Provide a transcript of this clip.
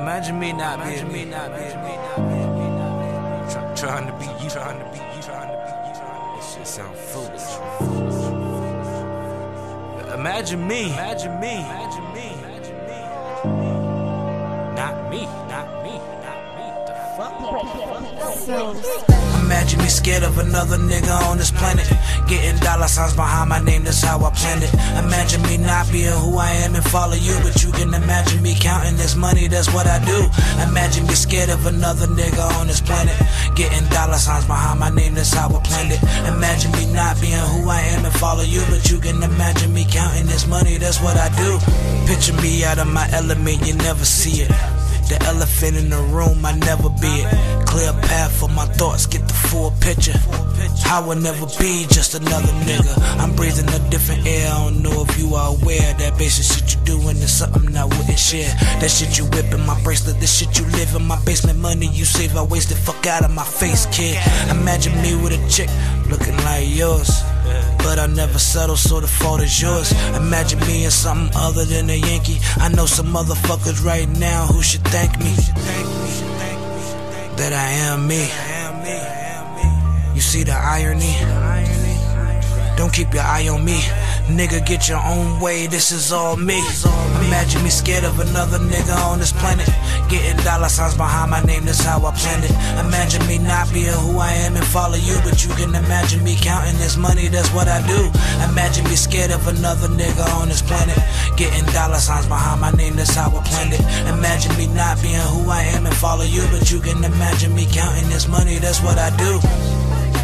Imagine me not being me, not being me, not being me, not being me. Trying to be you, trying to be you, trying to be you, trying to be This shit sound foolish. Imagine me, imagine me, imagine me, Imagine me scared of another nigga on this planet. Getting dollar signs behind my name, that's how I planned it. Imagine me not being who I am and follow you, but you can imagine me counting this money, that's what I do. Imagine me scared of another nigga on this planet. Getting dollar signs behind my name, that's how I planned it. Imagine me not being who I am and follow you, but you can imagine me counting this money, that's what I do. Picture me out of my element, you never see it. The elephant in the room, I never be it. Clear path for my thoughts, get the full picture. I will never be just another nigga. I'm breathing a different air. I don't know if you are aware that basic shit you doing is something I wouldn't share. That shit you whipping my bracelet, the shit you live in my basement, money you save, I waste it. Fuck out of my face, kid. Imagine me with a chick looking like yours. But I never settle, so the fault is yours. Imagine me in something other than a Yankee. I know some motherfuckers right now who should thank me. That I am me. You see the irony? Don't keep your eye on me. Nigga, get your own way, this is all me. Imagine me scared of another nigga on this planet. Getting dollar signs behind my name, that's how I planned it. Imagine me not being who I am and follow you, but you can imagine me counting this money, that's what I do. Imagine me scared of another nigga on this planet. Getting dollar signs behind my name, that's how I planned it. Imagine me not being who I am and follow you, but you can imagine me counting this money, that's what I do.